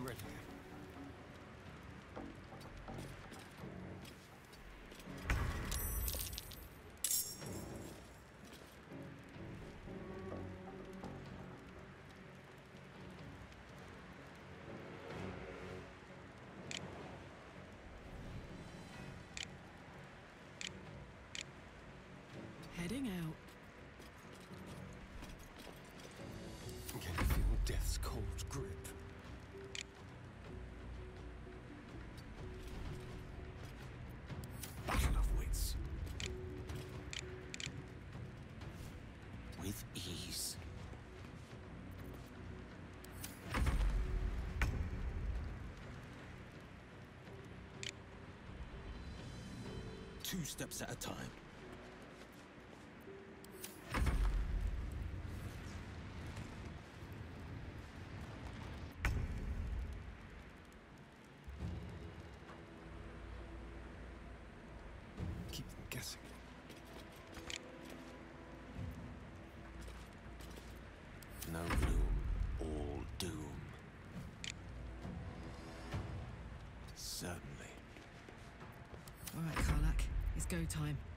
I'm ready. Two steps at a time. Keep them guessing. No go time.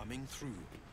Coming through.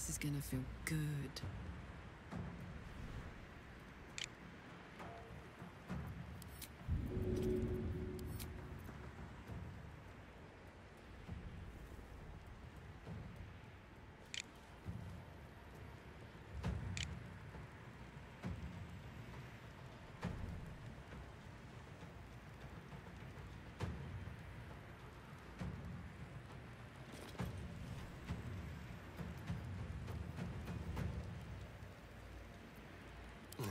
This is gonna feel good.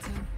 My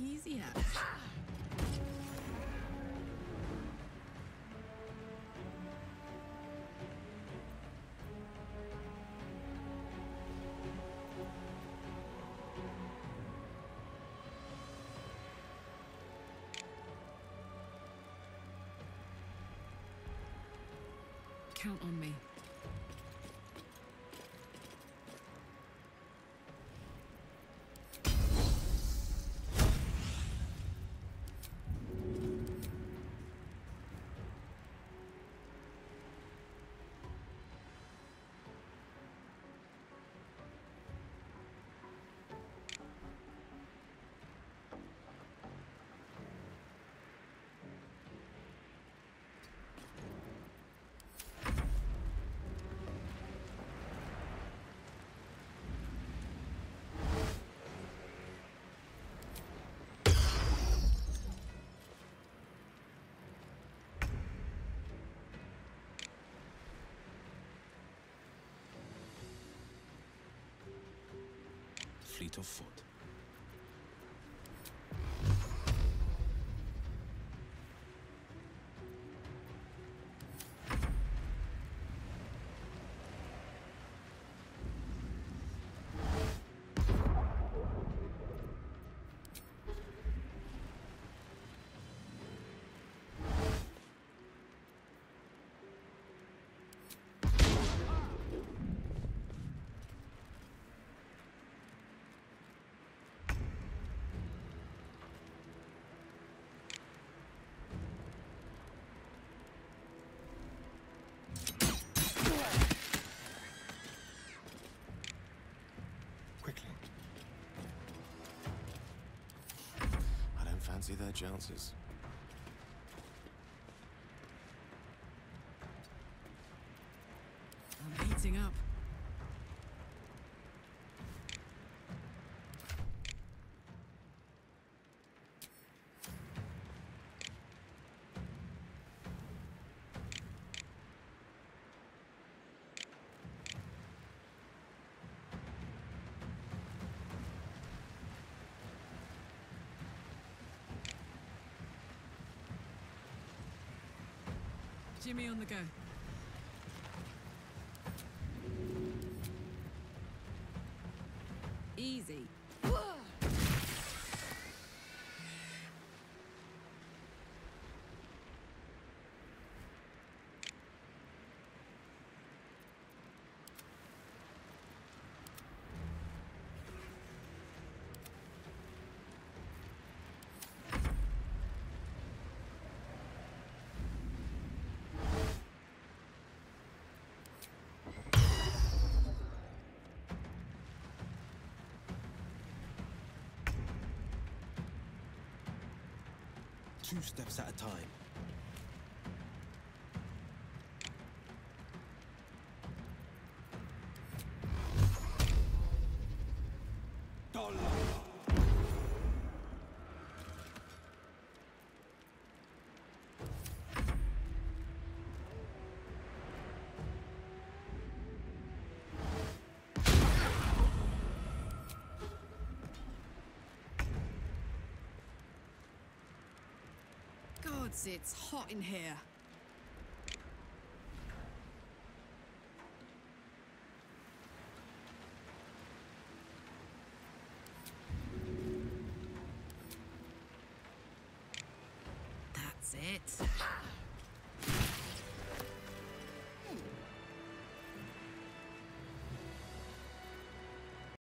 Easy out. Count on me. Fleet of foot. Fancy their chances. I'm heating up. Jimmy on the go. Easy. Two steps at a time. That's. It's hot in here. That's it.